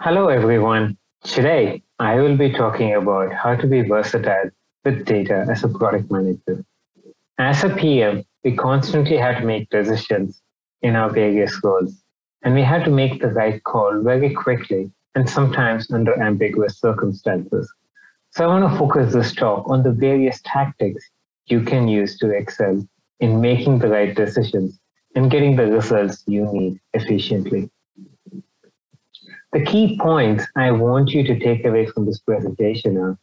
Hello, everyone. Today, I will be talking about how to be versatile with data as a product manager. As a PM, we constantly have to make decisions in our various roles, and we have to make the right call very quickly and sometimes under ambiguous circumstances. So I want to focus this talk on the various tactics you can use to excel in making the right decisions and getting the results you need efficiently. The key points I want you to take away from this presentation are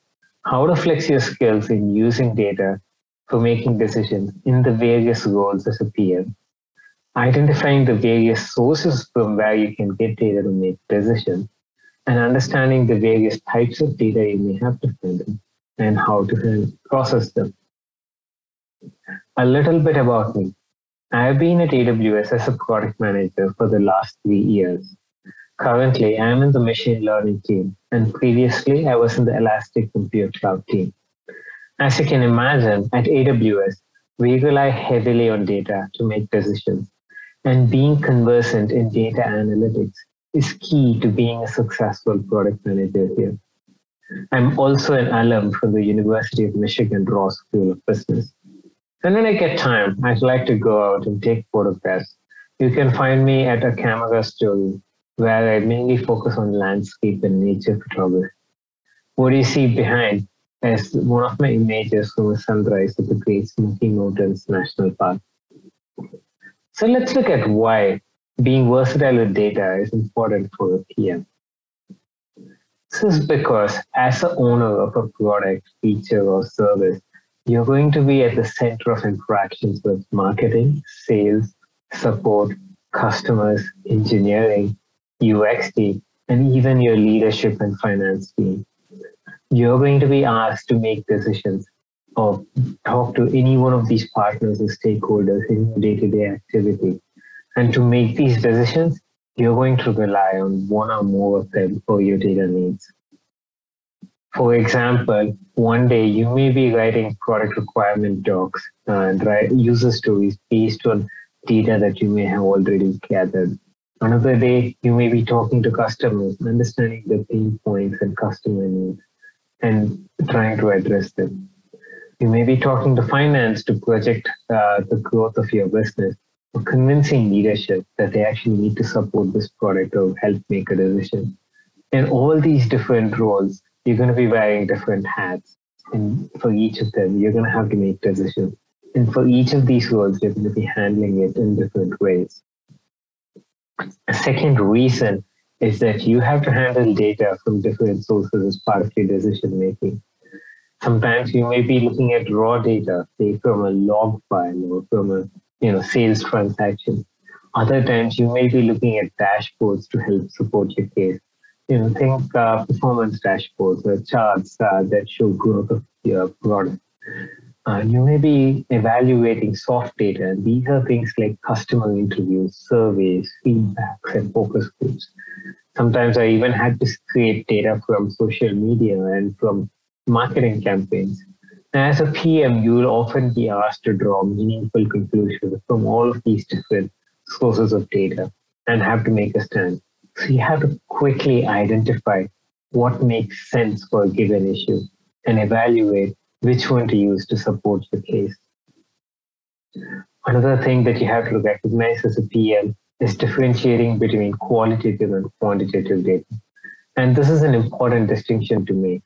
how to flex your skills in using data for making decisions in the various roles as a PM, identifying the various sources from where you can get data to make decisions, and understanding the various types of data you may have to handle and how to process them. A little bit about me. I have been at AWS as a product manager for the last three years. Currently, I am in the machine learning team, and previously I was in the Elastic Compute Cloud team. As you can imagine, at AWS, we rely heavily on data to make decisions, and being conversant in data analytics is key to being a successful product manager here. I'm also an alum from the University of Michigan Ross School of Business. And when I get time, I'd like to go out and take photographs. You can find me at a camera story where I mainly focus on landscape and nature photography. What you see behind is one of my images from a sunrise at the Great Smoky Mountains National Park. So let's look at why being versatile with data is important for a PM. This is because as the owner of a product, feature, or service, you're going to be at the center of interactions with marketing, sales, support, customers, engineering, UX team, and even your leadership and finance team. You're going to be asked to make decisions or talk to any one of these partners or stakeholders in your day-to-day activity. And to make these decisions, you're going to rely on one or more of them for your data needs. For example, one day you may be writing product requirement docs and write user stories based on data that you may have already gathered. Another day, you may be talking to customers, understanding the pain points and customer needs, and trying to address them. You may be talking to finance to project uh, the growth of your business, or convincing leadership that they actually need to support this product or help make a decision. In all these different roles, you're going to be wearing different hats. And for each of them, you're going to have to make decisions. And for each of these roles, you're going to be handling it in different ways. A second reason is that you have to handle data from different sources as part of your decision making. Sometimes you may be looking at raw data, say from a log file or from a you know sales transaction. Other times you may be looking at dashboards to help support your case you know, think uh, performance dashboards or charts uh, that show growth of your product. Uh, you may be evaluating soft data. These are things like customer interviews, surveys, feedbacks, and focus groups. Sometimes I even had to create data from social media and from marketing campaigns. As a PM, you will often be asked to draw meaningful conclusions from all of these different sources of data and have to make a stand. So you have to quickly identify what makes sense for a given issue and evaluate which one to use to support your case. Another thing that you have to recognize as a PM is differentiating between qualitative and quantitative data. And this is an important distinction to make.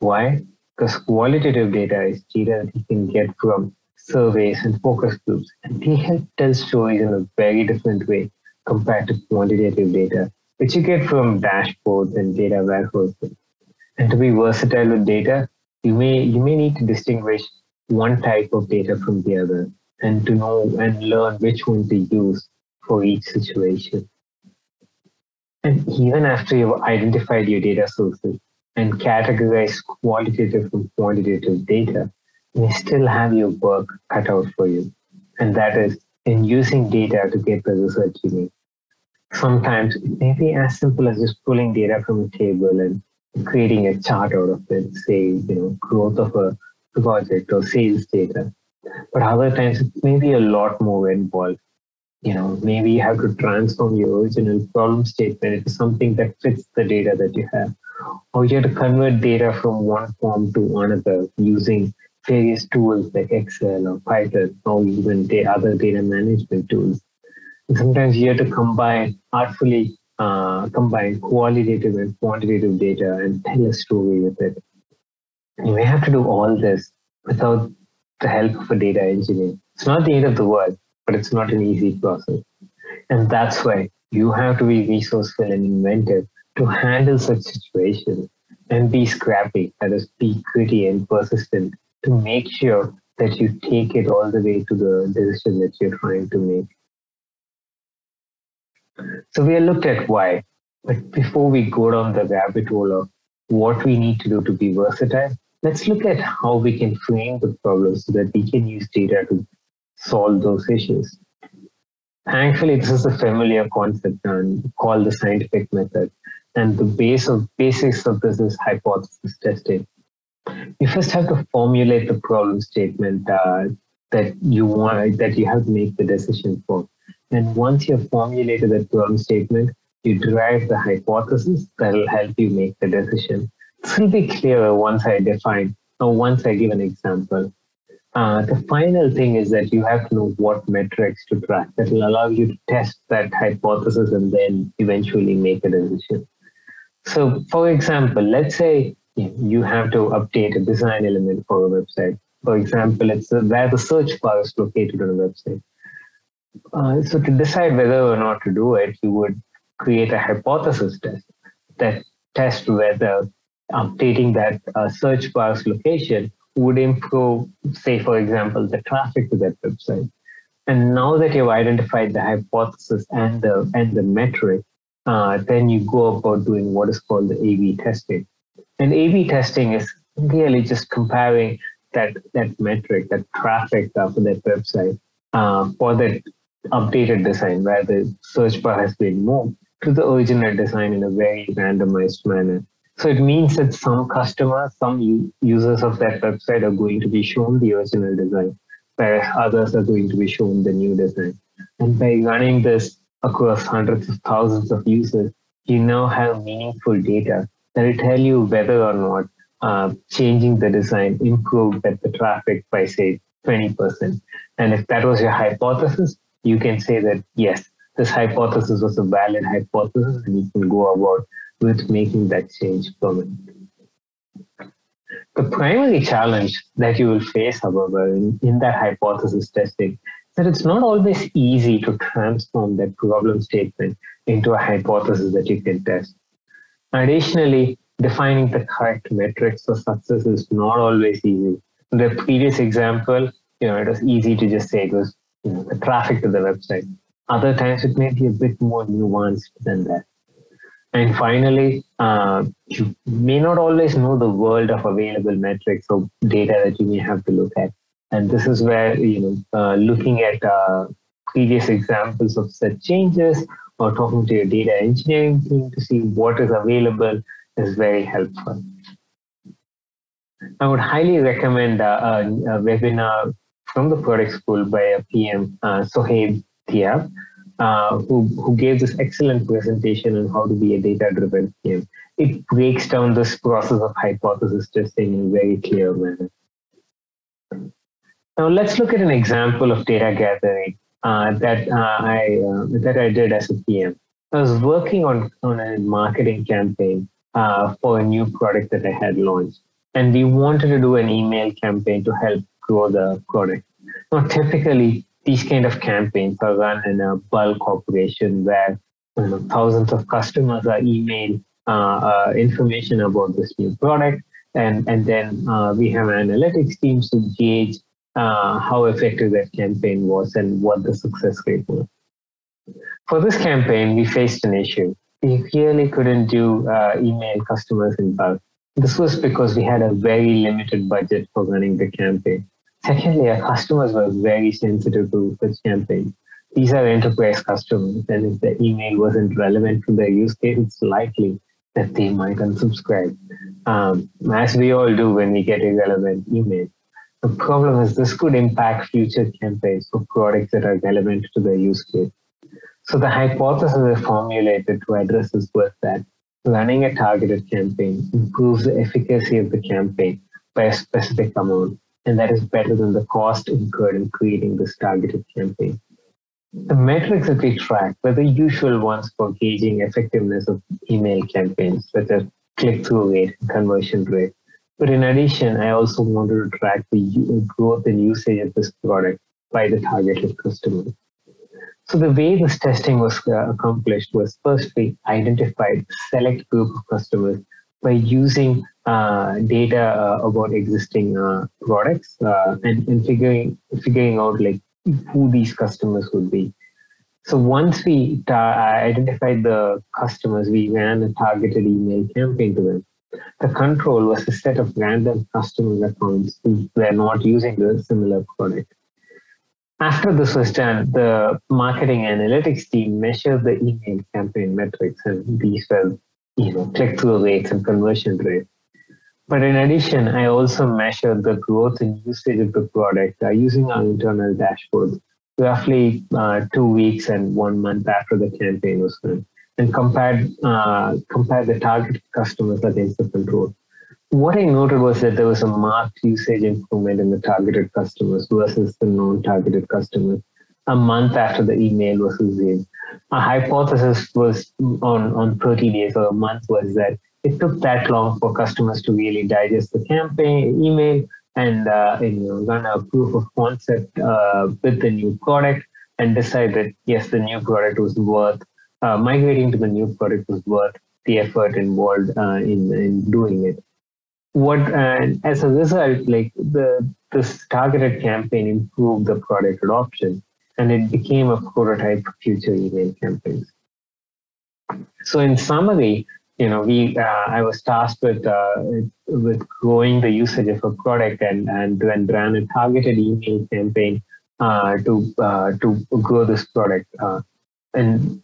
Why? Because qualitative data is data that you can get from surveys and focus groups, and they help tell stories in a very different way compared to quantitative data which you get from dashboards and data warehouses. And to be versatile with data, you may you may need to distinguish one type of data from the other and to know and learn which one to use for each situation. And even after you've identified your data sources and categorized qualitative and quantitative data, you still have your work cut out for you. And that is in using data to get the result you need sometimes it may be as simple as just pulling data from a table and creating a chart out of it, say, you know, growth of a project or sales data. But other times it may be a lot more involved. you know, maybe you have to transform your original problem statement into something that fits the data that you have. Or you have to convert data from one form to another using various tools like Excel or Python or even the other data management tools. And sometimes you have to combine, artfully uh, combine qualitative and quantitative data and tell a story with it. You may have to do all this without the help of a data engineer. It's not the end of the world, but it's not an easy process. And that's why you have to be resourceful and inventive to handle such situations and be scrappy, that is, be gritty and persistent to make sure that you take it all the way to the decision that you're trying to make. So we looked at why, but before we go down the rabbit hole of what we need to do to be versatile, let's look at how we can frame the problem so that we can use data to solve those issues. Thankfully, this is a familiar concept and called the scientific method. And the base of basics of this is hypothesis testing. You first have to formulate the problem statement uh, that you want that you have to make the decision for. And once you've formulated that problem statement, you derive the hypothesis that will help you make the decision. This will be clearer once I define or once I give an example. Uh, the final thing is that you have to know what metrics to track that will allow you to test that hypothesis and then eventually make a decision. So, for example, let's say you have to update a design element for a website. For example, it's where the search bar is located on a website. Uh, so, to decide whether or not to do it, you would create a hypothesis test that test whether updating that uh, search bar's location would improve, say, for example, the traffic to that website. And now that you've identified the hypothesis and the and the metric, uh, then you go about doing what is called the A/B testing. And A/B testing is really just comparing that that metric, that traffic for that website uh, for that updated design, where the search bar has been moved to the original design in a very randomized manner. So it means that some customers, some users of that website are going to be shown the original design, whereas others are going to be shown the new design. And by running this across hundreds of thousands of users, you now have meaningful data that will tell you whether or not uh, changing the design improved at the traffic by say 20%. And if that was your hypothesis, you can say that yes, this hypothesis was a valid hypothesis and you can go about with making that change permanent. The primary challenge that you will face, however, in, in that hypothesis testing is that it's not always easy to transform that problem statement into a hypothesis that you can test. Additionally, defining the correct metrics for success is not always easy. In the previous example, you know, it was easy to just say it was you know, the traffic to the website. Other times it may be a bit more nuanced than that. And finally, uh, you may not always know the world of available metrics or data that you may have to look at. And this is where, you know, uh, looking at uh, previous examples of such changes or talking to your data engineering team to see what is available is very helpful. I would highly recommend a, a, a webinar from the product school by a PM, uh, Sohaib Thiab, uh, who, who gave this excellent presentation on how to be a data-driven PM. It breaks down this process of hypothesis testing in a very clear manner. Now let's look at an example of data gathering uh, that uh, I uh, that I did as a PM. I was working on, on a marketing campaign uh, for a new product that I had launched, and we wanted to do an email campaign to help grow the product. Now, typically, these kind of campaigns are run in a bulk operation where you know, thousands of customers are emailed uh, uh, information about this new product, and and then uh, we have analytics teams to gauge uh, how effective that campaign was and what the success rate was. For this campaign, we faced an issue. We really couldn't do uh, email customers in bulk. This was because we had a very limited budget for running the campaign. Secondly, our customers were very sensitive to such campaigns. These are enterprise customers, and if the email wasn't relevant to their use case, it's likely that they might unsubscribe, um, as we all do when we get irrelevant email. The problem is this could impact future campaigns for products that are relevant to their use case. So the hypothesis is formulated to address this was that running a targeted campaign improves the efficacy of the campaign by a specific amount, and that is better than the cost incurred in creating this targeted campaign. The metrics that we track were the usual ones for gauging effectiveness of email campaigns, such as click-through rate conversion rate. But in addition, I also wanted to track the growth and usage of this product by the targeted customer. So the way this testing was uh, accomplished was first we identified select group of customers by using uh, data uh, about existing uh, products uh, and, and figuring figuring out like who these customers would be. So once we ta- identified the customers, we ran a targeted email campaign to them. The control was a set of random customer accounts who were not using the similar product. After this was done, the marketing analytics team measured the email campaign metrics, and these were, you know, click-through rates and conversion rate. But in addition, I also measured the growth and usage of the product uh, using our internal dashboard, roughly uh, two weeks and one month after the campaign was run, and compared uh, compared the target customers against the control what I noted was that there was a marked usage improvement in the targeted customers versus the non-targeted customers a month after the email was received. A hypothesis was on, on 30 days or a month was that it took that long for customers to really digest the campaign email and uh, you know, run a proof of concept uh, with the new product and decide that yes, the new product was worth uh, migrating to the new product was worth the effort involved uh, in, in doing it what and as a result like the this targeted campaign improved the product adoption and it became a prototype for future email campaigns. So in summary you know we uh, i was tasked with uh, with growing the usage of a product and and then ran a targeted email campaign uh, to uh, to grow this product uh, and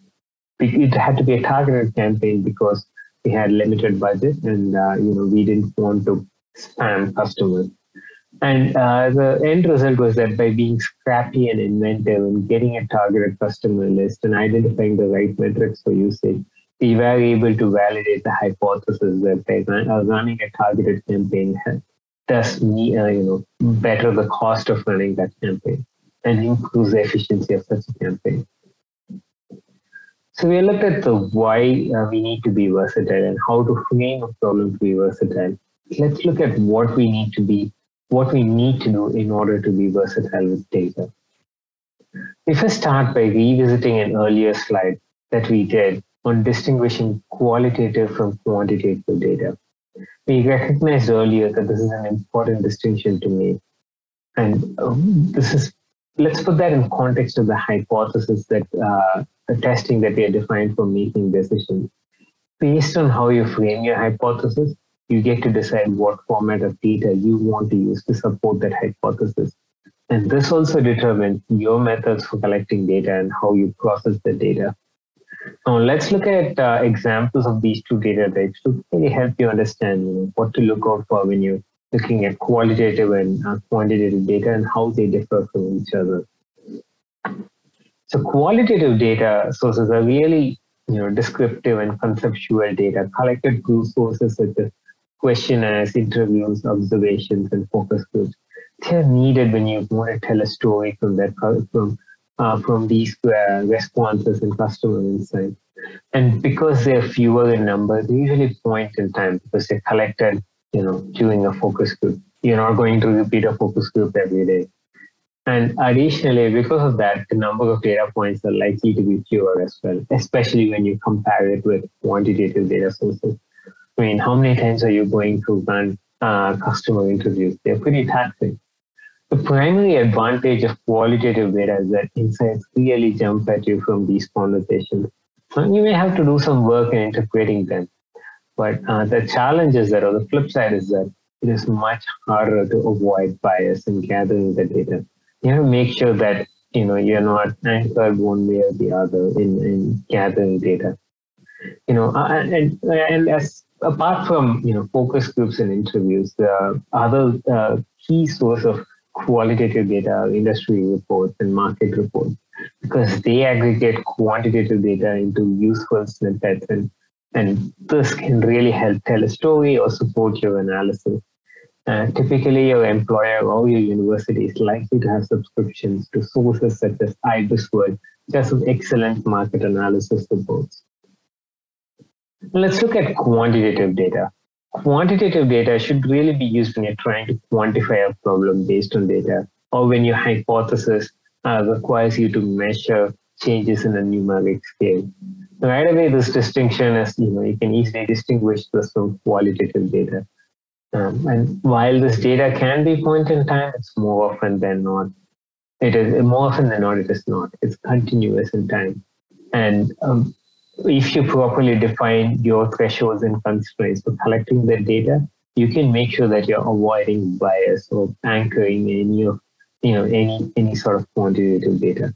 it had to be a targeted campaign because we had limited budget and uh, you know we didn't want to spam customers and uh, the end result was that by being scrappy and inventive and getting a targeted customer list and identifying the right metrics for usage we were able to validate the hypothesis that by uh, running a targeted campaign does uh, you know better the cost of running that campaign and improves the efficiency of such a campaign so we looked at the why uh, we need to be versatile and how to frame a problem to be versatile. Let's look at what we need to be, what we need to do in order to be versatile with data. If I start by revisiting an earlier slide that we did on distinguishing qualitative from quantitative data, we recognized earlier that this is an important distinction to make. And um, this is, let's put that in context of the hypothesis that uh, the testing that we are defined for making decisions. Based on how you frame your hypothesis, you get to decide what format of data you want to use to support that hypothesis. And this also determines your methods for collecting data and how you process the data. Now, let's look at uh, examples of these two data types to really help you understand you know, what to look out for when you're looking at qualitative and uh, quantitative data and how they differ from each other. So qualitative data sources are really you know, descriptive and conceptual data collected through sources such as questionnaires, interviews, observations, and focus groups. They're needed when you want to tell a story from that from uh, from these uh, responses and customer insights. And because they're fewer in number, they usually point in time because they're collected, you know, during a focus group. You're not going to repeat a focus group every day. And additionally, because of that, the number of data points are likely to be fewer as well, especially when you compare it with quantitative data sources. I mean, how many times are you going to run uh, customer interviews? They're pretty taxing. The primary advantage of qualitative data is that insights really jump at you from these conversations. You may have to do some work in interpreting them, but uh, the challenge is that, or the flip side is that it is much harder to avoid bias in gathering the data you have to make sure that you know you're not anchored one way or the other in, in gathering data you know uh, and and as apart from you know focus groups and interviews, the other uh, key source of qualitative data are industry reports and market reports because they aggregate quantitative data into useful snippets and and this can really help tell a story or support your analysis. Uh, typically, your employer or your university is likely to have subscriptions to sources such as IBISWorld, which has some excellent market analysis reports. Let's look at quantitative data. Quantitative data should really be used when you're trying to quantify a problem based on data, or when your hypothesis uh, requires you to measure changes in a numeric scale. Right away, this distinction is, you know, you can easily distinguish this from qualitative data. Um, and while this data can be point in time, it's more often than not. It is more often than not, it is not. It's continuous in time. And um, if you properly define your thresholds and constraints for collecting the data, you can make sure that you're avoiding bias or anchoring any of you know any any sort of quantitative data.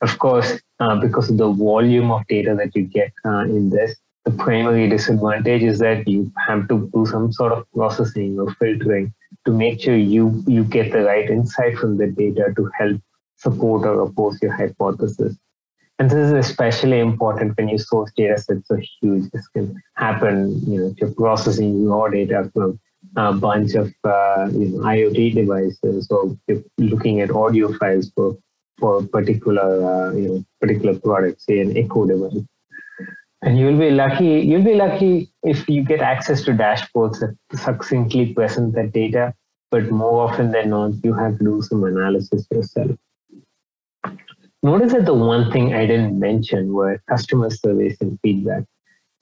Of course, uh, because of the volume of data that you get uh, in this, the primary disadvantage is that you have to do some sort of processing or filtering to make sure you you get the right insight from the data to help support or oppose your hypothesis. And this is especially important when you source data sets are huge. This can happen, you know, if you're processing raw data from a bunch of uh, you know, IoT devices, or you're looking at audio files for for particular uh, you know particular products, say an Echo device. And you'll be lucky. You'll be lucky if you get access to dashboards that succinctly present that data. But more often than not, you have to do some analysis yourself. Notice that the one thing I didn't mention were customer surveys and feedback.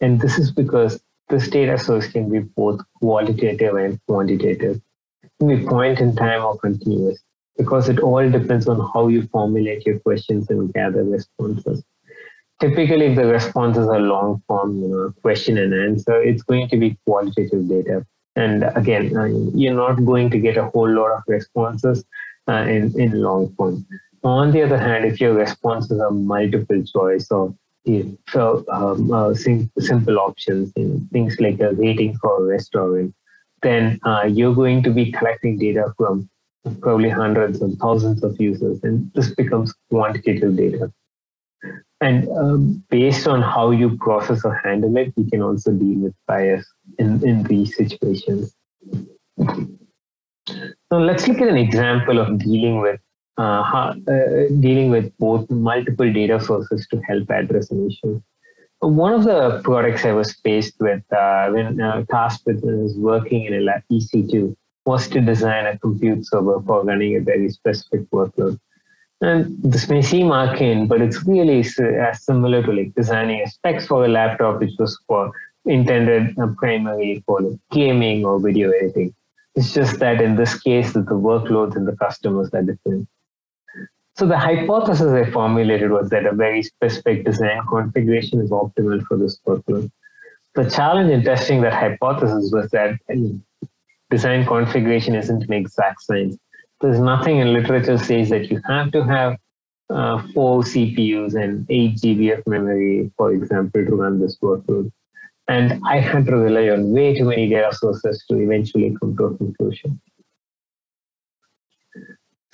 And this is because this data source can be both qualitative and quantitative. It can be point in time or continuous because it all depends on how you formulate your questions and gather responses. Typically, if the responses are long form, you know, question and answer, it's going to be qualitative data. And again, uh, you're not going to get a whole lot of responses uh, in, in long form. On the other hand, if your responses are multiple choice or so um, uh, sim- simple options, you know, things like a rating for a restaurant, then uh, you're going to be collecting data from probably hundreds and thousands of users, and this becomes quantitative data. And um, based on how you process or handle it, you can also deal with bias in, in these situations. So let's look at an example of dealing with uh, how, uh, dealing with both multiple data sources to help address an issue. One of the products I was faced with uh, when uh, tasked with I was working in EC2 was to design a compute server for running a very specific workload. And this may seem arcane, but it's really as similar to like designing a specs for a laptop, which was for intended uh, primarily for gaming or video editing. It's just that in this case, the workloads and the customers are different. So the hypothesis I formulated was that a very specific design configuration is optimal for this workload. The challenge in testing that hypothesis was that design configuration isn't an exact science. There's nothing in literature says that you have to have uh, four CPUs and 8 GB of memory, for example, to run this workload. And I had to rely on way too many data sources to eventually come to a conclusion.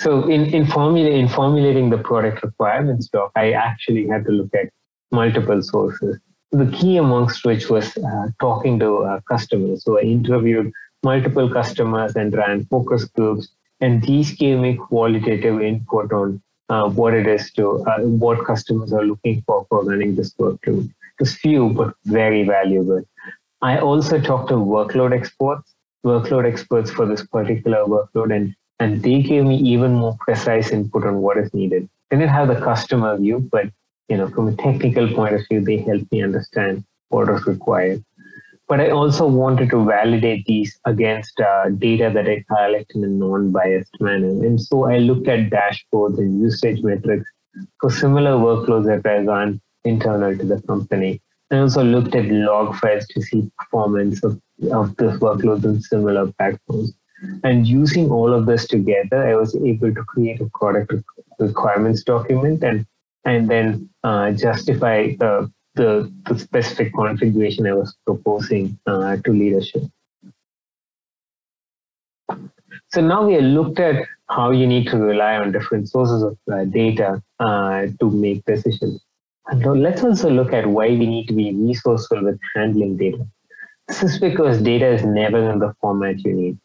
So in, in, formula, in formulating the product requirements doc, I actually had to look at multiple sources. The key amongst which was uh, talking to uh, customers. So I interviewed multiple customers and ran focus groups, and these gave me qualitative input on uh, what it is to uh, what customers are looking for for running this workload. It was few, but very valuable. I also talked to workload experts, workload experts for this particular workload, and and they gave me even more precise input on what is needed. They didn't have the customer view, but you know, from a technical point of view, they helped me understand what was required. But I also wanted to validate these against uh, data that I collect in a non-biased manner. And so I looked at dashboards and usage metrics for similar workloads that I run internal to the company. I also looked at log files to see performance of, of this workloads on similar platforms. And using all of this together, I was able to create a product requirements document and and then uh, justify the the, the specific configuration I was proposing uh, to leadership. So now we have looked at how you need to rely on different sources of uh, data uh, to make decisions. And let's also look at why we need to be resourceful with handling data. This is because data is never in the format you need.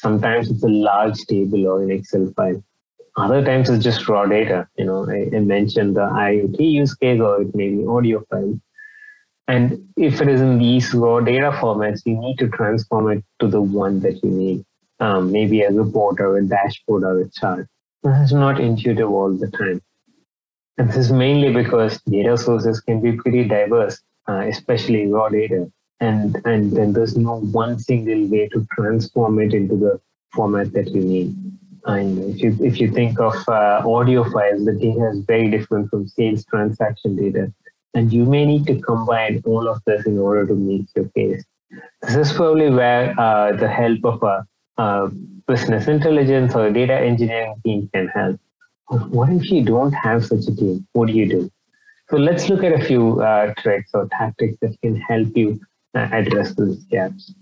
Sometimes it's a large table or an Excel file. Other times it's just raw data. You know, I, I mentioned the IoT use case or it may be audio file. And if it is in these raw data formats, you need to transform it to the one that you need um, maybe a report or a dashboard or a chart. This is not intuitive all the time. And this is mainly because data sources can be pretty diverse, uh, especially raw data. And, and then there's no one single way to transform it into the format that you need. And if you, if you think of uh, audio files, the data is very different from sales transaction data. And you may need to combine all of this in order to make your case. This is probably where uh, the help of a uh, business intelligence or data engineering team can help. What if you don't have such a team? What do you do? So let's look at a few uh, tricks or tactics that can help you address those gaps.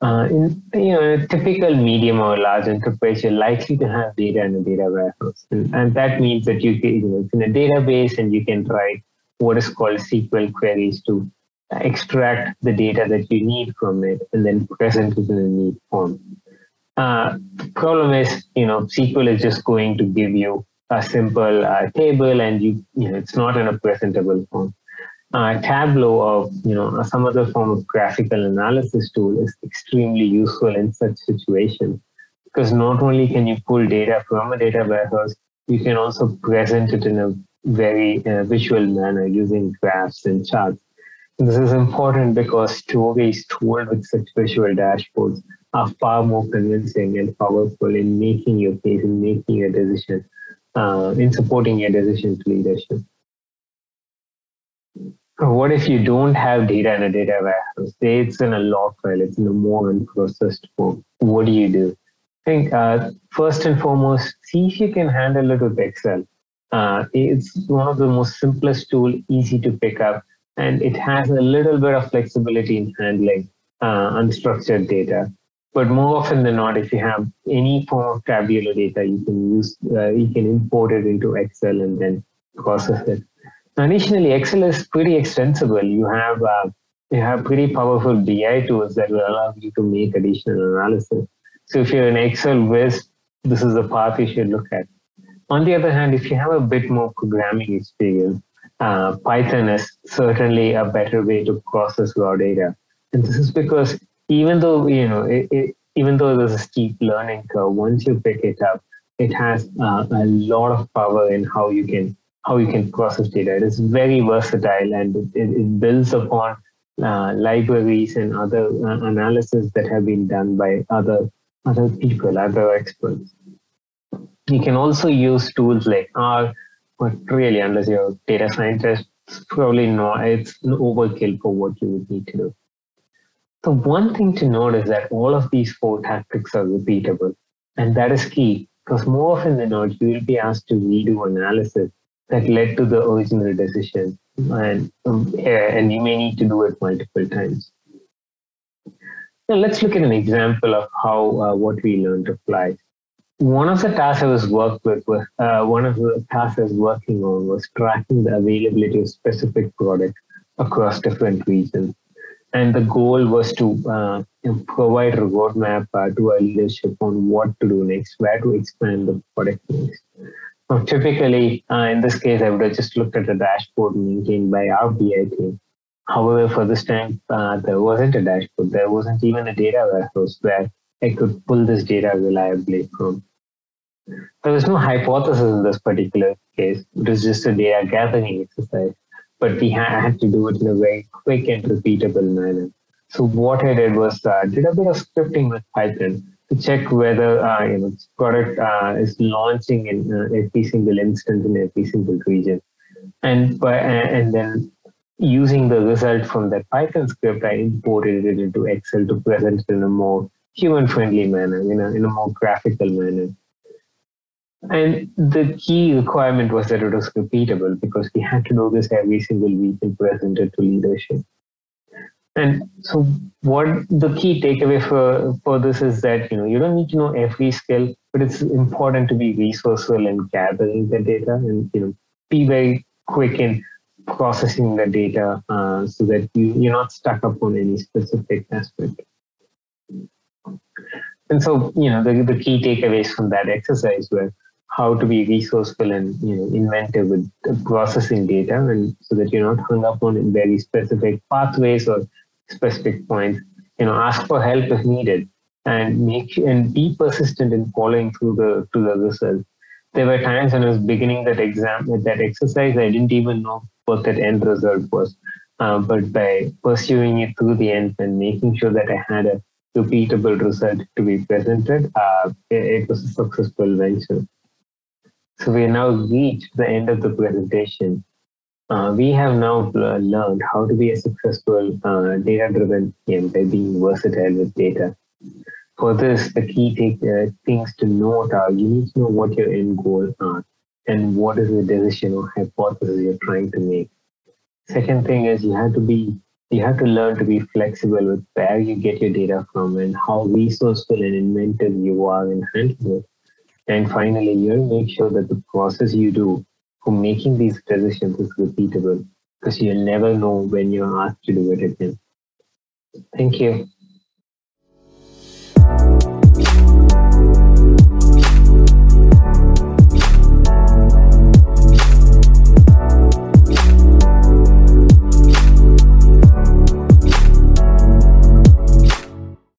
Uh, in you know, a typical medium or large enterprise, you're likely to have data in a data warehouse, and, and that means that you can, you know, it's in a database, and you can write what is called SQL queries to extract the data that you need from it and then present it in a neat form. Uh, problem is, you know, SQL is just going to give you a simple uh, table and you, you know, it's not in a presentable form. Uh, Tableau or, you know, some other form of graphical analysis tool is extremely useful in such situations because not only can you pull data from a data warehouse, you can also present it in a very uh, visual manner using graphs and charts. This is important because stories told with such visual dashboards are far more convincing and powerful in making your case, in making a decision, uh, in supporting your decision to leadership. What if you don't have data in a data warehouse? Say it's in a log file, it's in a more unprocessed form. What do you do? I think uh, first and foremost, see if you can handle it with Excel. Uh, it's one of the most simplest tool, easy to pick up, and it has a little bit of flexibility in handling uh, unstructured data. But more often than not, if you have any form of tabular data, you can use, uh, you can import it into Excel and then process it. Additionally, Excel is pretty extensible. You have uh, you have pretty powerful BI tools that will allow you to make additional analysis. So if you're an Excel whiz, this is the path you should look at. On the other hand, if you have a bit more programming experience, uh, Python is certainly a better way to process raw data. And this is because even though, you know, it, it, even though there's a steep learning curve, once you pick it up, it has uh, a lot of power in how you can how you can process data. It is very versatile and it, it builds upon uh, libraries and other uh, analysis that have been done by other other people, other experts. You can also use tools like R but really, unless you're a data scientist, probably not. It's an overkill for what you would need to do. So one thing to note is that all of these four tactics are repeatable. And that is key because more often than not, you will be asked to redo analysis that led to the original decision. And, um, and you may need to do it multiple times. Now let's look at an example of how uh, what we learned applies one of the tasks I was worked with was uh, one of the tasks I was working on was tracking the availability of specific products across different regions. And the goal was to uh, provide a roadmap uh, to our leadership on what to do next, where to expand the product next. Now, typically, uh, in this case, I would have just looked at the dashboard maintained by our BI team. However, for this time, uh, there wasn't a dashboard. There wasn't even a data warehouse where I could pull this data reliably from. There was no hypothesis in this particular case. It was just a data gathering exercise, but we had to do it in a very quick and repeatable manner. So what I did was uh, did a bit of scripting with Python check whether uh, you know product uh, is launching in uh, every single instance in every single region, and by, and then using the result from that Python script, I imported it into Excel to present it in a more human friendly manner, you know, in a more graphical manner. And the key requirement was that it was repeatable because we had to do this every single week and present it to leadership. And so what the key takeaway for, for this is that, you know, you don't need to know every skill, but it's important to be resourceful in gathering the data and, you know, be very quick in processing the data uh, so that you, you're not stuck up on any specific aspect. And so, you know, the, the key takeaways from that exercise were how to be resourceful and you know inventive with processing data and so that you're not hung up on very specific pathways or specific points you know ask for help if needed and make and be persistent in following through the to the result there were times when i was beginning that exam with that exercise i didn't even know what that end result was. Uh, but by pursuing it through the end and making sure that i had a repeatable result to be presented uh, it, it was a successful venture. So we now reached the end of the presentation. Uh, we have now learned how to be a successful uh, data-driven PM by being versatile with data. For this, the key take, uh, things to note are you need to know what your end goal are and what is the decision or hypothesis you're trying to make. Second thing is you have to be you have to learn to be flexible with where you get your data from and how resourceful and inventive you are in handling it. And finally, you make sure that the process you do for making these decisions is repeatable because you'll never know when you're asked to do it again. Thank you.